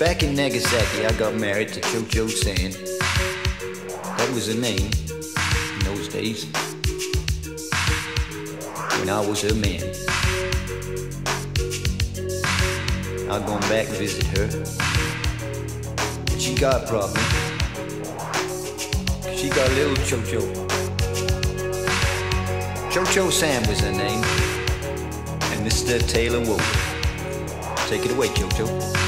Back in Nagasaki, I got married to Chocho San. That was her name in those days. When I was her man. I gone back visit her. But she got problems. She got little Chocho. Chocho San was her name. And Mr. Taylor Wolf. Take it away, Chocho.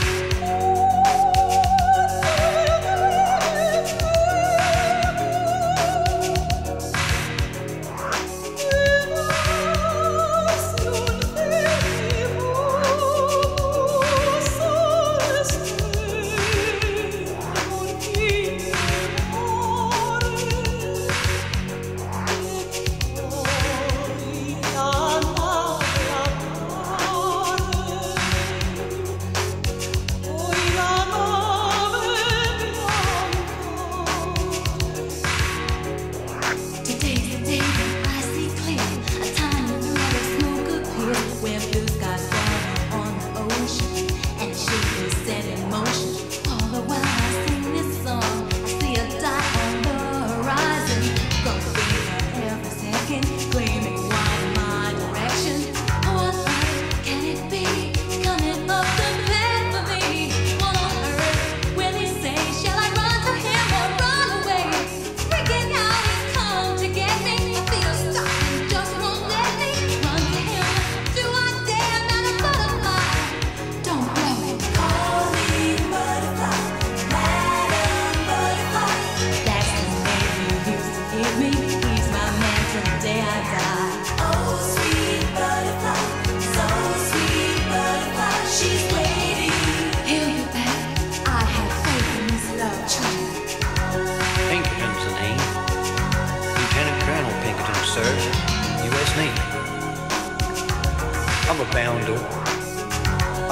founder.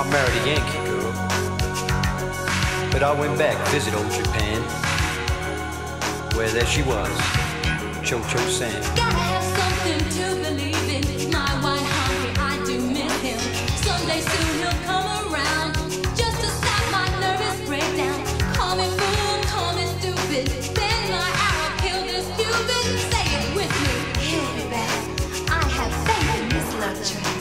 I married a Yankee girl, but I went back to visit old Japan, where there she was, Cho Cho San. Gotta have something to believe in. My white I do miss him. Someday soon he'll come around, just to stop my nervous breakdown. Call me fool, call me stupid. My kill Cupid. Say it with me, back. I have faith in this love.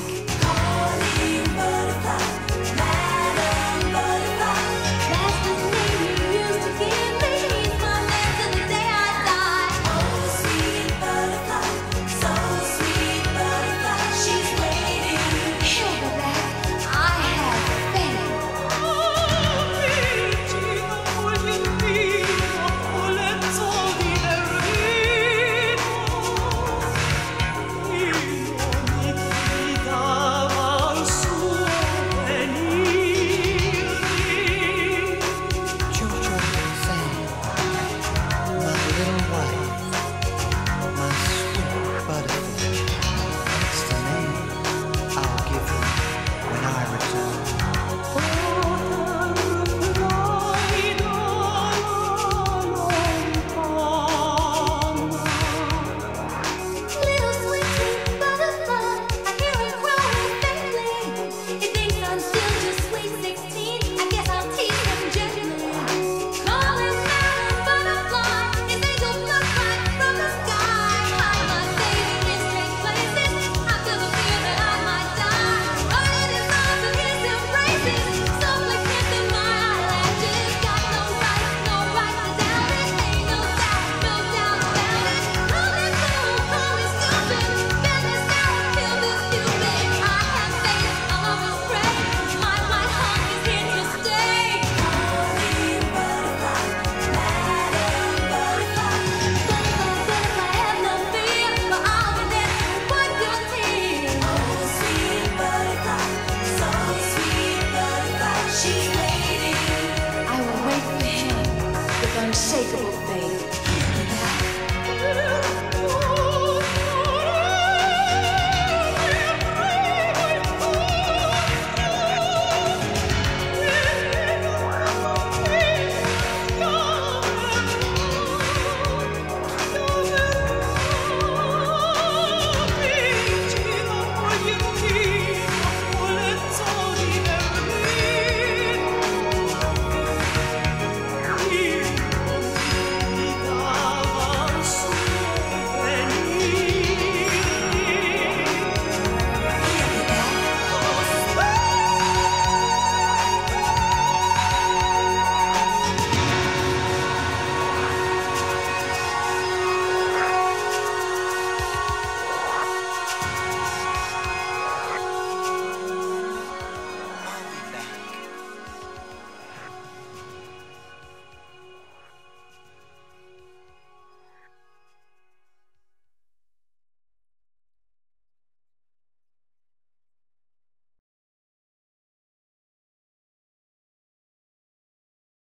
unshakable thing.